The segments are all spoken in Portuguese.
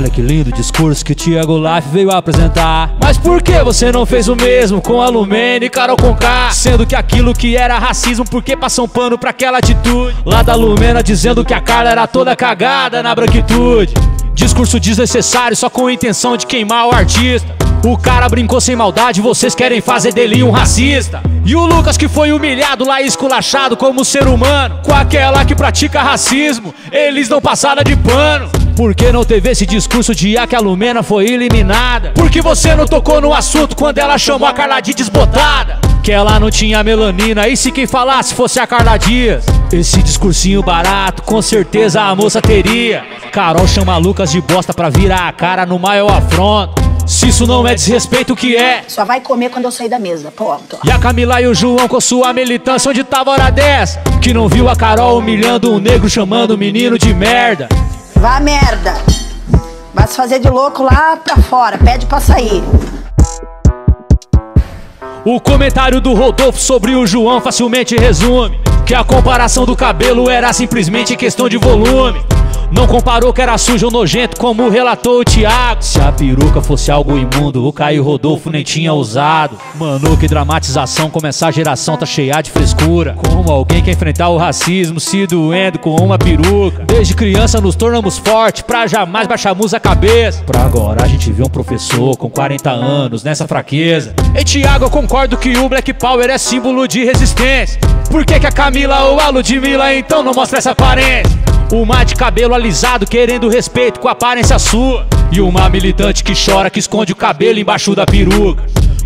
Olha que lindo discurso que o Thiago Life veio apresentar. Mas por que você não fez o mesmo com a Lumene e Carol Conká? Sendo que aquilo que era racismo, por que passam pano pra aquela atitude? Lá da Lumena dizendo que a Carla era toda cagada na branquitude. Discurso desnecessário só com a intenção de queimar o artista. O cara brincou sem maldade, vocês querem fazer dele um racista. E o Lucas que foi humilhado lá esculachado como ser humano. Com aquela que pratica racismo, eles não passaram de pano. Por que não teve esse discurso de ah, que a Lumena foi eliminada? Porque você não tocou no assunto quando ela chamou a Carla de desbotada? Que ela não tinha melanina, e se quem falasse fosse a Carla Dias? Esse discursinho barato, com certeza a moça teria. Carol chama Lucas de bosta pra virar a cara no maior afronto. Se isso não é desrespeito, o que é? Só vai comer quando eu sair da mesa, ponto. E a Camila e o João com sua militância, onde tava a hora dessa? Que não viu a Carol humilhando um negro, chamando o menino de merda. Vá merda. Vai se fazer de louco lá pra fora, pede pra sair. O comentário do Rodolfo sobre o João facilmente resume que a comparação do cabelo era simplesmente questão de volume. Não comparou que era sujo ou nojento, como relatou o Thiago. Se a peruca fosse algo imundo, o Caio Rodolfo nem tinha usado. Mano, que dramatização, como essa geração tá cheia de frescura. Como alguém quer enfrentar o racismo, se doendo com uma peruca. Desde criança nos tornamos fortes, pra jamais baixarmos a cabeça. Pra agora a gente vê um professor com 40 anos nessa fraqueza. E Thiago, eu concordo que o Black Power é símbolo de resistência. Por que, que a Camila ou a Ludmilla então não mostra essa aparência? Uma de cabelo alisado querendo respeito com a aparência sua. E uma militante que chora que esconde o cabelo embaixo da peruca.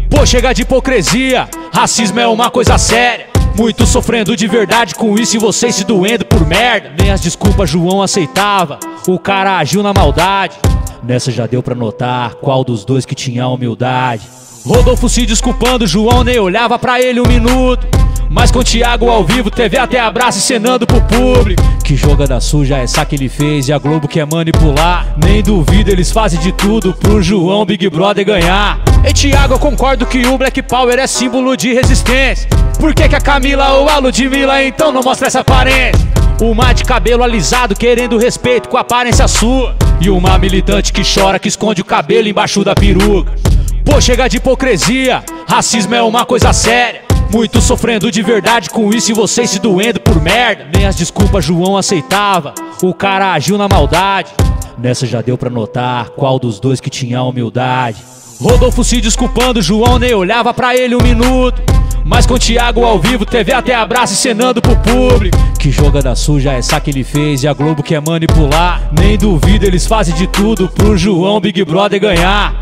Pô, chega de hipocrisia, racismo é uma coisa séria. Muito sofrendo de verdade com isso e vocês se doendo por merda. Nem as desculpas João aceitava, o cara agiu na maldade. Nessa já deu pra notar qual dos dois que tinha humildade. Rodolfo se desculpando, João nem olhava pra ele um minuto. Mas com o Thiago ao vivo, teve até abraço cenando pro público. Que jogada suja essa que ele fez e a Globo quer manipular. Nem duvido, eles fazem de tudo pro João Big Brother ganhar. E Thiago, eu concordo que o Black Power é símbolo de resistência. Por que, que a Camila ou a Ludmilla então não mostra essa aparência? Uma de cabelo alisado querendo respeito com a aparência sua. E uma militante que chora que esconde o cabelo embaixo da peruca. Pô, chega de hipocrisia, racismo é uma coisa séria. Muito sofrendo de verdade com isso e vocês se doendo por merda. Nem as desculpas João aceitava, o cara agiu na maldade. Nessa já deu pra notar qual dos dois que tinha humildade. Rodolfo se desculpando, João nem olhava pra ele um minuto. Mas com o Thiago ao vivo, teve até abraço cenando pro público. Que jogada suja essa que ele fez e a Globo quer manipular. Nem duvido, eles fazem de tudo pro João Big Brother ganhar.